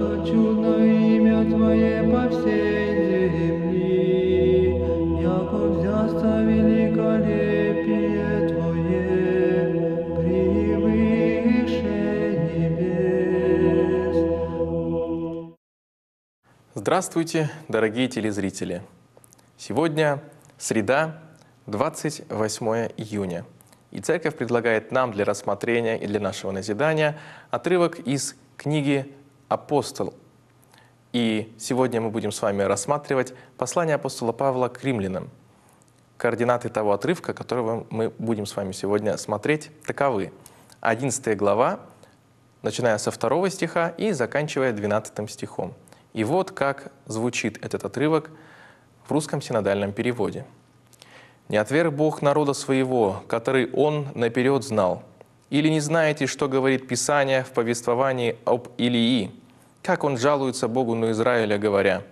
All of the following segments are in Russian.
яко чудно имя Твое по всей земли, яко взясться великолепие Твое превыше небес. Здравствуйте, дорогие телезрители! Сегодня среда, 28 июня. И Церковь предлагает нам для рассмотрения и для нашего назидания отрывок из книги «Апостол». И сегодня мы будем с вами рассматривать послание апостола Павла к римлянам. Координаты того отрывка, которого мы будем с вами сегодня смотреть, таковы. 11 глава, начиная со второго стиха и заканчивая 12 стихом. И вот как звучит этот отрывок в русском синодальном переводе – не отверг Бог народа своего, который Он наперед знал. Или не знаете, что говорит Писание в повествовании об Илии, как он жалуется Богу на Израиля, говоря,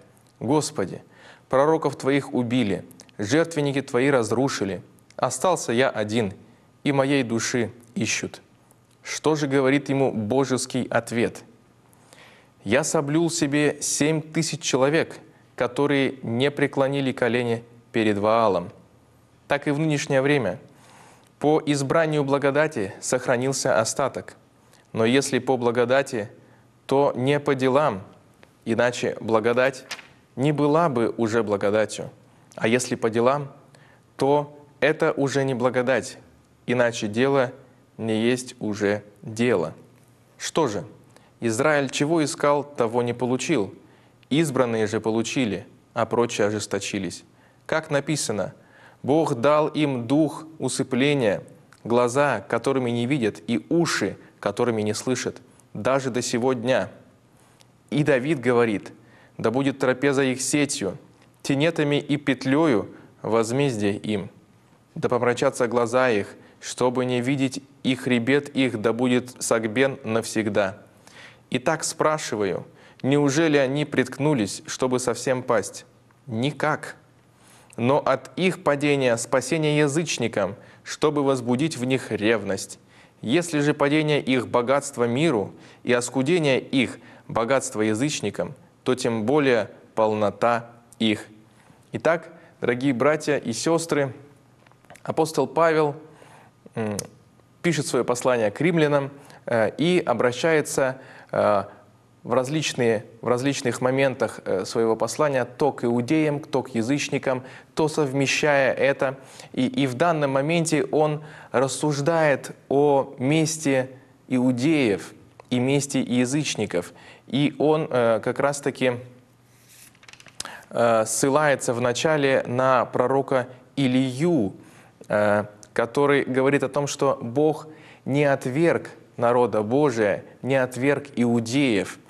«Господи, пророков Твоих убили, жертвенники Твои разрушили, остался я один, и моей души ищут». Что же говорит ему божеский ответ? «Я соблюл себе семь тысяч человек, которые не преклонили колени перед Ваалом, так и в нынешнее время. По избранию благодати сохранился остаток. Но если по благодати, то не по делам, иначе благодать не была бы уже благодатью. А если по делам, то это уже не благодать, иначе дело не есть уже дело. Что же, Израиль чего искал, того не получил. Избранные же получили, а прочие ожесточились. Как написано – Бог дал им дух усыпления, глаза, которыми не видят, и уши, которыми не слышат, даже до сего дня. И Давид говорит, да будет трапеза их сетью, тенетами и петлею возмездие им. Да помрачатся глаза их, чтобы не видеть их хребет их, да будет согбен навсегда. И так спрашиваю, неужели они приткнулись, чтобы совсем пасть? Никак но от их падения спасение язычникам, чтобы возбудить в них ревность. Если же падение их богатства миру и оскудение их богатства язычникам, то тем более полнота их. Итак, дорогие братья и сестры, апостол Павел пишет свое послание к римлянам э, и обращается э, в, различные, в различных моментах э, своего послания то к иудеям, то к язычникам, то совмещая это. И, и в данном моменте он рассуждает о месте иудеев и месте язычников. И он э, как раз-таки э, ссылается вначале на пророка Илью, который говорит о том, что Бог не отверг народа Божия, не отверг иудеев –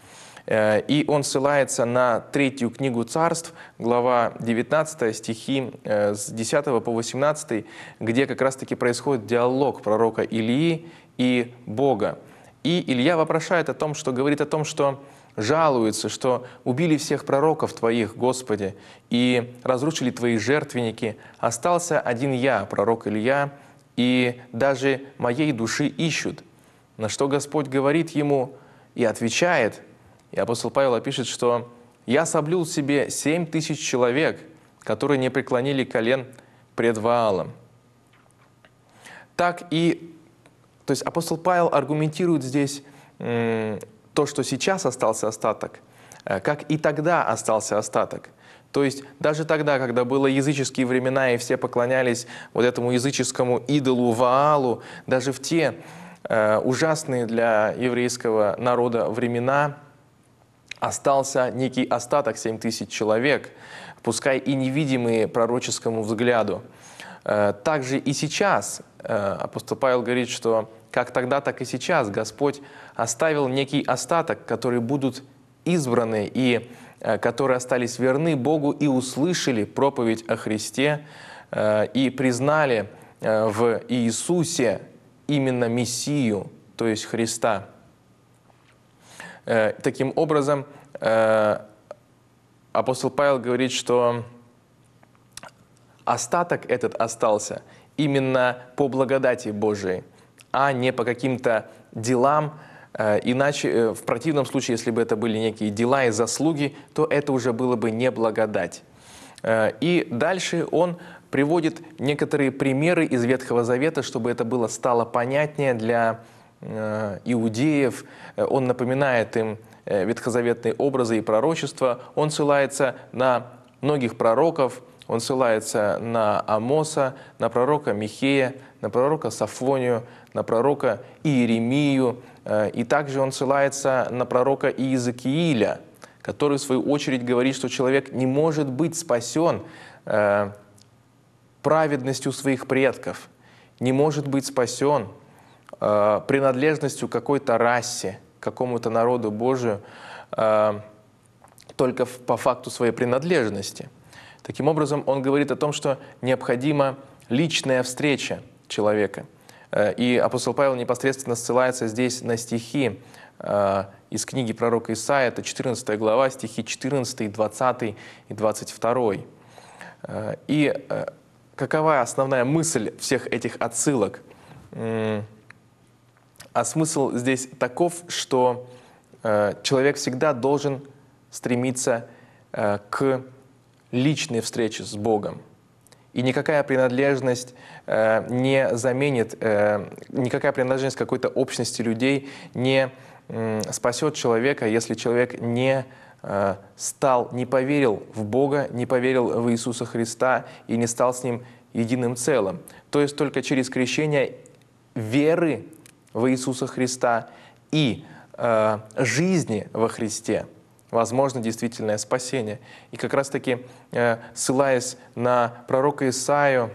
и он ссылается на третью книгу царств, глава 19, стихи э, с 10 по 18, где как раз-таки происходит диалог пророка Илии и Бога. И Илья вопрошает о том, что говорит о том, что жалуется, что убили всех пророков Твоих, Господи, и разрушили Твои жертвенники. Остался один я, пророк Илья, и даже моей души ищут. На что Господь говорит ему и отвечает – и апостол Павел пишет, что «Я соблюл себе семь тысяч человек, которые не преклонили колен пред Ваалом». Так и, то есть апостол Павел аргументирует здесь то, что сейчас остался остаток, э, как и тогда остался остаток. То есть даже тогда, когда было языческие времена, и все поклонялись вот этому языческому идолу Ваалу, даже в те э, ужасные для еврейского народа времена – остался некий остаток 7 тысяч человек, пускай и невидимые пророческому взгляду. Э, также и сейчас э, апостол Павел говорит, что как тогда, так и сейчас Господь оставил некий остаток, которые будут избраны и э, которые остались верны Богу и услышали проповедь о Христе и признали в Иисусе именно Мессию, то есть Христа. Э, таким образом, э, апостол Павел говорит, что остаток этот остался именно по благодати Божией, а не по каким-то делам, Э, Иначе, в противном случае, если бы это были некие дела и заслуги, то это уже было бы не благодать. И дальше он приводит некоторые примеры из Ветхого Завета, чтобы это было стало понятнее для иудеев. Э, Он напоминает им э, ветхозаветные образы и пророчества. Он ссылается на многих пророков, он ссылается на Амоса, на пророка Михея, на пророка Сафонию, на пророка Иеремию, э, и также он ссылается на пророка Иезекииля, который в свою очередь говорит, что человек не может быть спасен э, праведностью своих предков, не может быть спасен э, принадлежностью какой-то расе, какому-то народу Божию, э, только по факту своей принадлежности. Таким образом, он говорит о том, что необходима личная встреча человека. Э, И апостол Павел непосредственно ссылается здесь на стихи э, из книги пророка Исаия, это 14 глава, стихи 14, 20 и 22. Э, И какова основная мысль всех этих отсылок? А смысл здесь таков, что э, человек всегда должен стремиться э, к личной встрече с Богом. И никакая принадлежность э, не заменит, э, никакая принадлежность какой-то общности людей не м, спасет человека, если человек не э, стал, не поверил в Бога, не поверил в Иисуса Христа и не стал с Ним единым целым. То есть только через крещение веры в Иисуса Христа и э, жизни во Христе возможно действительное спасение. И как раз-таки, э, ссылаясь на пророка Исаию,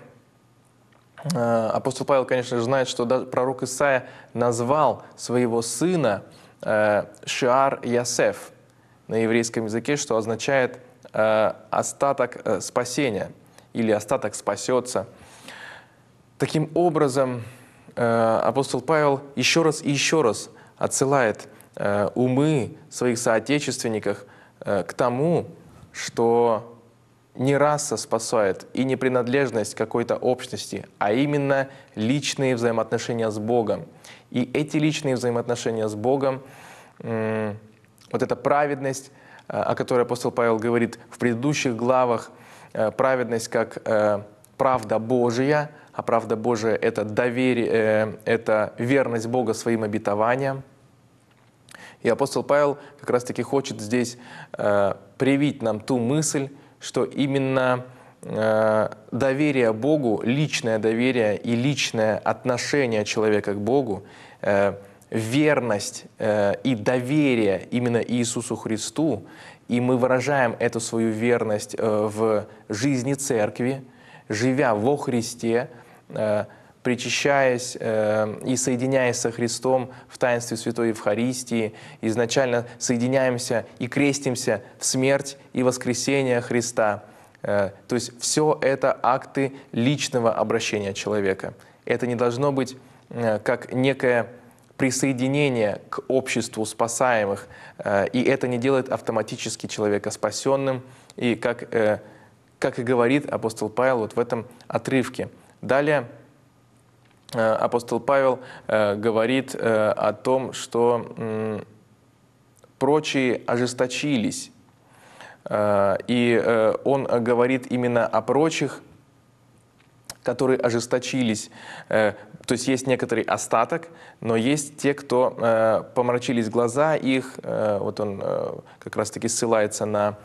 э, апостол Павел, конечно же, знает, что пророк Исаия назвал своего сына э, Шиар Ясеф на еврейском языке, что означает э, остаток э, спасения или остаток спасется. Таким образом, апостол Павел еще раз и еще раз отсылает э, умы своих соотечественников э, к тому, что не раса спасает и не принадлежность какой-то общности, а именно личные взаимоотношения с Богом. И эти личные взаимоотношения с Богом, вот эта праведность, э, о которой апостол Павел говорит в предыдущих главах, э, праведность как э, правда Божия, а правда Божия — это доверие, э, это верность Бога своим обетованиям. И апостол Павел как раз-таки хочет здесь э, привить нам ту мысль, что именно э, доверие Богу, личное доверие и личное отношение человека к Богу, э, верность э, и доверие именно Иисусу Христу, и мы выражаем эту свою верность э, в жизни церкви, живя во Христе, причащаясь э, и соединяясь со Христом в таинстве Святой Евхаристии, изначально соединяемся и крестимся в смерть и воскресение Христа. Э, то есть все это акты личного обращения человека. Это не должно быть э, как некое присоединение к обществу спасаемых, э, и это не делает автоматически человека спасенным, и как, э, как и говорит апостол Павел вот в этом отрывке. Далее э, апостол Павел э, говорит э, о том, что прочие ожесточились, и он говорит именно о прочих, которые ожесточились. То есть есть некоторый остаток, но есть те, кто помрачились глаза их. Вот он как раз-таки ссылается на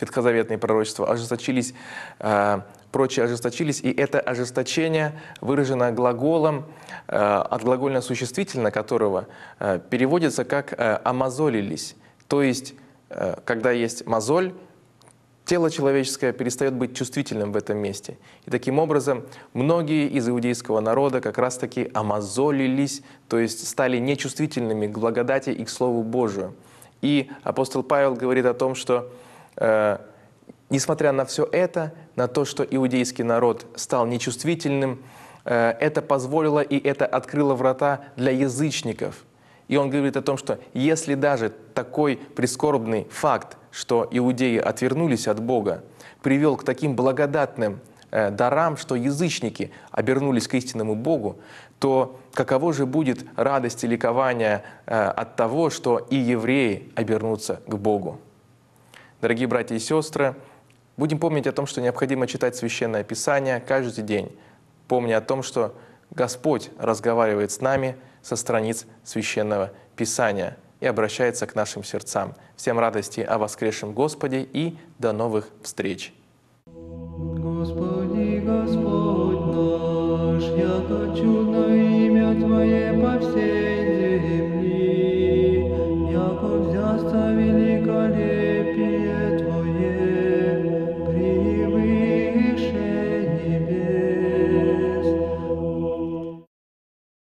ветхозаветные пророчества. Ожесточились, э, прочие ожесточились, и это ожесточение выражено глаголом, э, от глагольно-существительного которого э, переводится как «омозолились». То есть, когда есть мозоль, тело человеческое перестает быть чувствительным в этом месте. И таким образом многие из иудейского народа как раз-таки омозолились, то есть стали нечувствительными к благодати и к Слову Божию. И апостол Павел говорит о том, что несмотря на все это, на то, что иудейский народ стал нечувствительным, э, это позволило и это открыло врата для язычников. И он говорит о том, что если даже такой прискорбный факт, что иудеи отвернулись от Бога, привел к таким благодатным э, дарам, что язычники обернулись к истинному Богу, то каково же будет радость и ликование э, от того, что и евреи обернутся к Богу. Дорогие братья и сестры, будем помнить о том, что необходимо читать Священное Писание каждый день, помня о том, что Господь разговаривает с нами со страниц Священного Писания и обращается к нашим сердцам. Всем радости о воскресшем Господе и до новых встреч! Господи, Господь наш, яко чудно имя Твое по всей